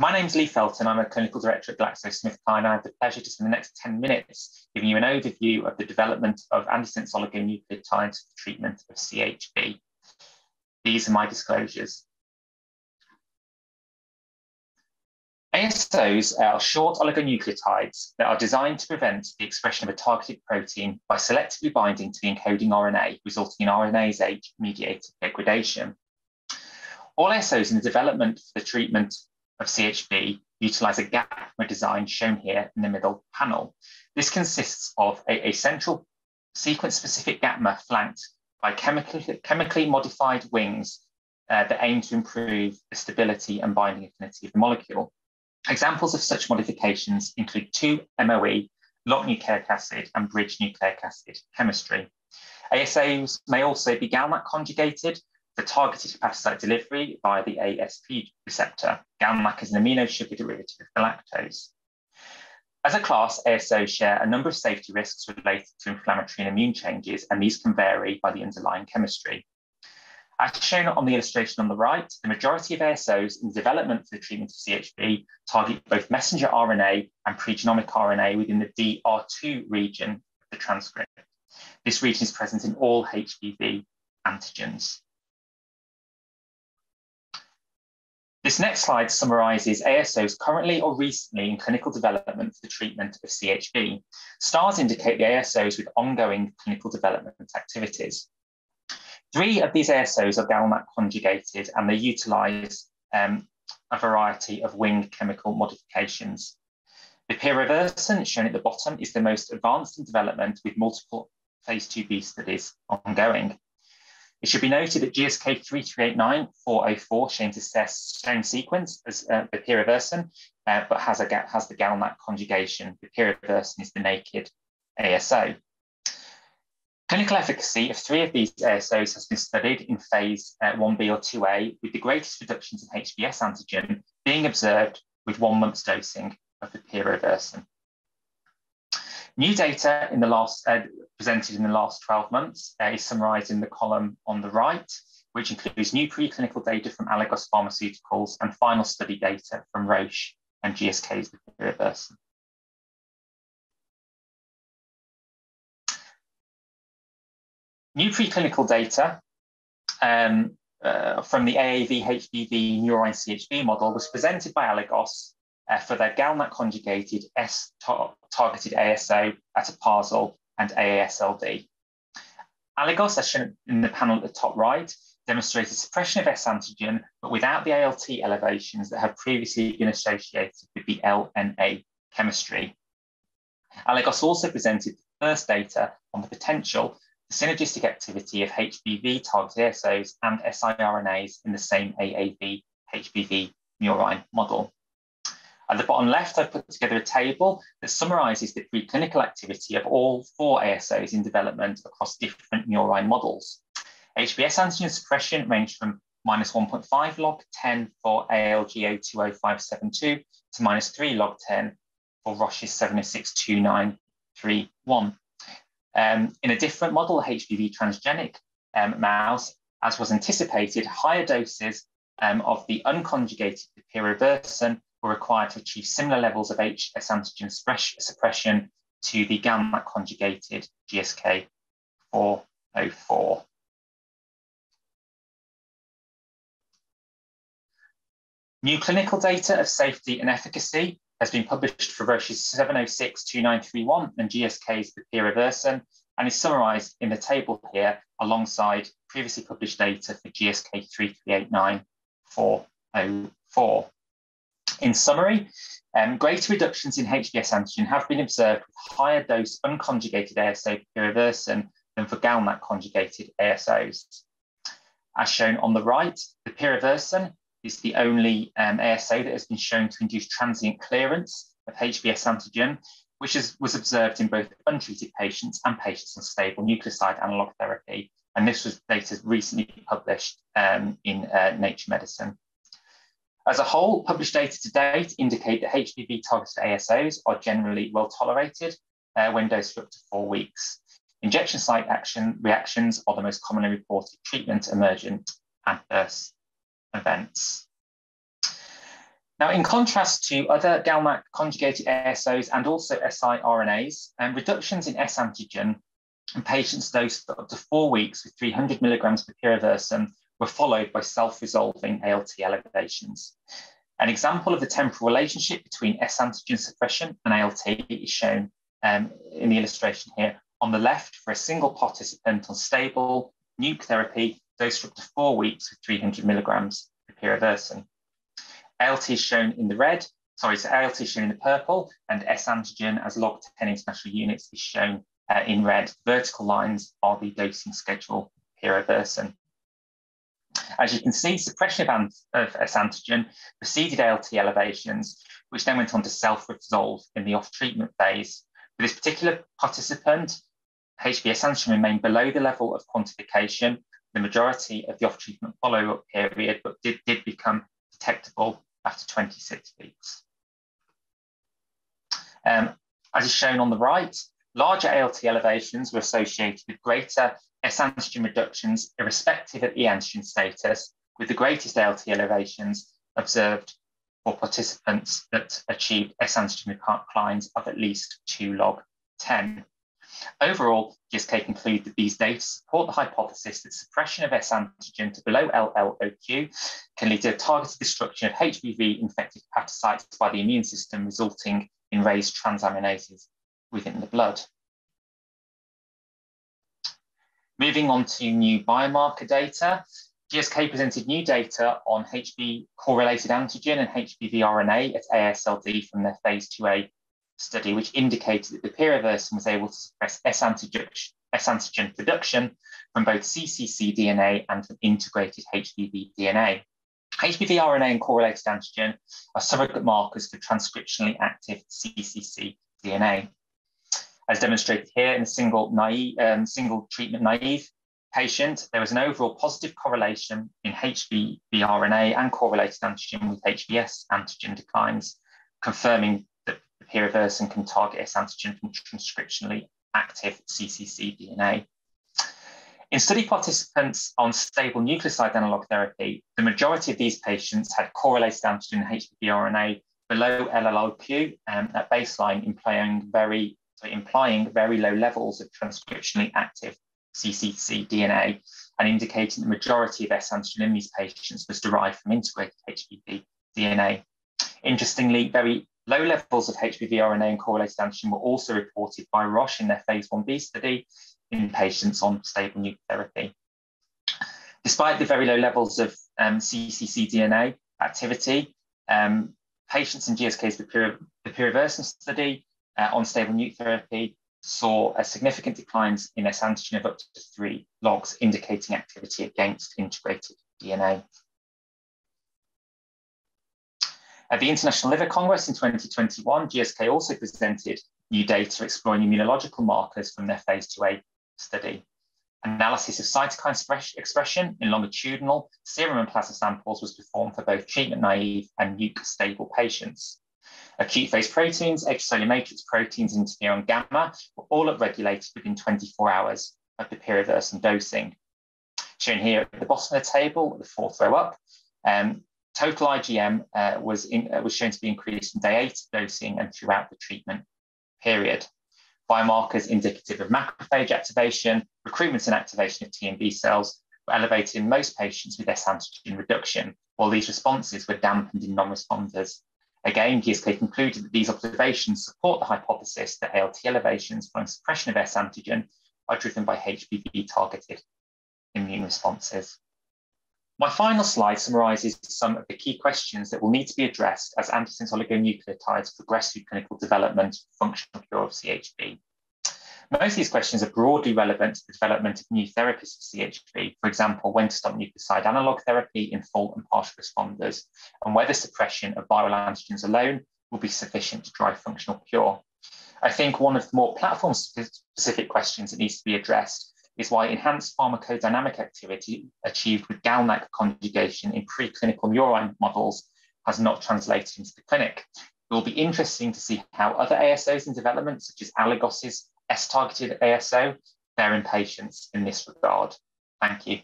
My name is Leigh Felton. I'm a clinical director at GlaxoSmithKline. I have the pleasure to spend the next 10 minutes giving you an overview of the development of antisense oligonucleotides for the treatment of CHB. These are my disclosures. ASOs are short oligonucleotides that are designed to prevent the expression of a targeted protein by selectively binding to the encoding RNA, resulting in RNase H mediated degradation. All ASOs in the development for the treatment of CHB utilize a gapmer design shown here in the middle panel. This consists of a, a central sequence-specific gapmer flanked by chemically, chemically modified wings uh, that aim to improve the stability and binding affinity of the molecule. Examples of such modifications include 2-MOE, locked nucleic acid, and bridge nucleic acid chemistry. ASOs may also be GalNAc conjugated for targeted hepatocyte delivery via the ASP receptor. GalNAc is an amino sugar derivative of galactose. As a class, ASOs share a number of safety risks related to inflammatory and immune changes, and these can vary by the underlying chemistry. As shown on the illustration on the right, the majority of ASOs in development for the treatment of CHB target both messenger RNA and pregenomic RNA within the DR2 region of the transcript. This region is present in all HBV antigens. This next slide summarizes ASOs currently or recently in clinical development for the treatment of CHB. Stars indicate the ASOs with ongoing clinical development activities. Three of these ASOs are GalNAc conjugated and they utilize um, a variety of wing chemical modifications. The Bepirovirsen, shown at the bottom, is the most advanced in development with multiple phase 2b studies ongoing. It should be noted that GSK 3389404 shown to same sequence as uh, bepirovirsen, uh, but has, a, has the GalNAc conjugation. Bepirovirsen is the naked ASO. Clinical efficacy of three of these ASOs has been studied in phase uh, 1b or 2a, with the greatest reductions in HBS antigen being observed with one month's dosing of the bepirovirsen. New data in the last uh, presented in the last 12 months uh, is summarized in the column on the right, which includes new preclinical data from Aligos Pharmaceuticals and final study data from Roche and GSK's bepirovirsen. New preclinical data um, uh, from the AAV HBV CHB model was presented by Aligos uh, for their GalNAc conjugated S targeted ASO atoparsol and AASLD. Aligos, as shown in the panel at the top right, demonstrated suppression of S antigen, but without the ALT elevations that have previously been associated with the LNA chemistry. Aligos also presented the first data on the potential the synergistic activity of HBV targeted ASOs and siRNAs in the same AAV HBV murine model. At the bottom left, I've put together a table that summarizes the preclinical activity of all four ASOs in development across different murine models. HBS antigen suppression ranged from minus 1.5 log 10 for ALGO20572 to minus 3 log 10 for Roche's 7062931. Um, in a different model, HBV transgenic um, mouse, as was anticipated, higher doses um, of the unconjugated bepirovirsen were required to achieve similar levels of HS antigen suppression to the GalNAc conjugated GSK 404. New clinical data of safety and efficacy has been published for Roche's 706-2931 and GSK's bepirovirsen and is summarized in the table here alongside previously published data for GSK 3389404. In summary, um, greater reductions in HBS antigen have been observed with higher dose unconjugated ASO bepirovirsen than for GalNAc conjugated ASOs. As shown on the right, the bepirovirsen is the only um, ASO that has been shown to induce transient clearance of HBS antigen, which is, was observed in both untreated patients and patients on stable nucleoside analog therapy. And this was data recently published um, in uh, Nature Medicine. As a whole, published data to date indicate that HBV targeted ASOs are generally well tolerated uh, when dosed for up to four weeks. Injection site action reactions are the most commonly reported treatment emergent adverse events. Now, in contrast to other GalNAc conjugated ASOs and also siRNAs, um, reductions in S antigen in patients dosed for up to four weeks with 300 milligrams per bepirovirsen were followed by self-resolving ALT elevations. An example of the temporal relationship between S antigen suppression and ALT is shown um, in the illustration here. On the left, for a single participant on stable nuke therapy, dosed for up to four weeks with 300 milligrams bepirovirsen. ALT is shown in the red, sorry, so ALT is shown in the purple, and S antigen as log 10 international units is shown uh, in red. Vertical lines are the dosing schedule bepirovirsen. As you can see, suppression of, of S antigen preceded ALT elevations, which then went on to self-resolve in the off-treatment phase. For this particular participant, HBS antigen remained below the level of quantification the majority of the off-treatment follow-up period, but did, did become detectable after 26 weeks. Um, as is shown on the right, larger ALT elevations were associated with greater S antigen reductions irrespective of E antigen status, with the greatest ALT elevations observed for participants that achieved S antigen declines of at least 2 log 10. Overall, GSK conclude that these data support the hypothesis that suppression of S antigen to below LLOQ can lead to targeted destruction of HBV infected hepatocytes by the immune system, resulting in raised transaminases within the blood. Moving on to new biomarker data, GSK presented new data on HB core-related antigen and HBV RNA at ASLD from their phase 2A study, which indicated that the bepirovirsen was able to suppress S antigen, S antigen production from both CCC DNA and from integrated HBV DNA. HBV RNA and core-related antigen are surrogate markers for transcriptionally active CCC DNA. As demonstrated here in a single, naive, um, single treatment naive patient, there was an overall positive correlation in HBV RNA and core-related antigen with HBS antigen declines, confirming that bepirovirsen can target S antigen from transcriptionally active CCC DNA. In study participants on stable nucleoside analog therapy, the majority of these patients had core-related antigen HBV RNA below LLOQ um, at baseline, implying very so implying very low levels of transcriptionally active CCC DNA and indicating the majority of S these patients was derived from integrated HBV DNA. Interestingly, very low levels of HBV RNA and core-related antigen were also reported by Roche in their phase 1b study in patients on stable nuke therapy. Despite the very low levels of um, CCC DNA activity, um, patients in GSK's bepirovirsen study uh, on stable nuke therapy saw a significant declines in S antigen of up to three logs, indicating activity against integrated DNA. At the International Liver Congress in 2021, GSK also presented new data exploring immunological markers from their phase 2A study. Analysis of cytokine expression in longitudinal serum and plasma samples was performed for both treatment naive and nuke stable patients. Acute phase proteins, extracellular matrix proteins, interferon gamma were all upregulated within 24 hours of the bepirovirsen dosing. Shown here at the bottom of the table, the fourth row up, um, total IgM uh, was, in, uh, was shown to be increased from day eight of dosing and throughout the treatment period. Biomarkers indicative of macrophage activation, recruitment and activation of T and B cells were elevated in most patients with S antigen reduction, while these responses were dampened in non-responders. Again, GSK concluded that these observations support the hypothesis that ALT elevations following suppression of S antigen are driven by HBV targeted immune responses. My final slide summarizes some of the key questions that will need to be addressed as antisense oligonucleotides progress through clinical development for functional cure of CHB. Most of these questions are broadly relevant to the development of new therapies for CHB, for example, when to stop nucleoside analog therapy in full and partial responders, and whether suppression of viral antigens alone will be sufficient to drive functional cure. I think one of the more platform specific questions that needs to be addressed is why enhanced pharmacodynamic activity achieved with GalNAc conjugation in preclinical murine models has not translated into the clinic. It will be interesting to see how other ASOs in development, such as Aligos's S-targeted ASO, they're in in this regard. Thank you.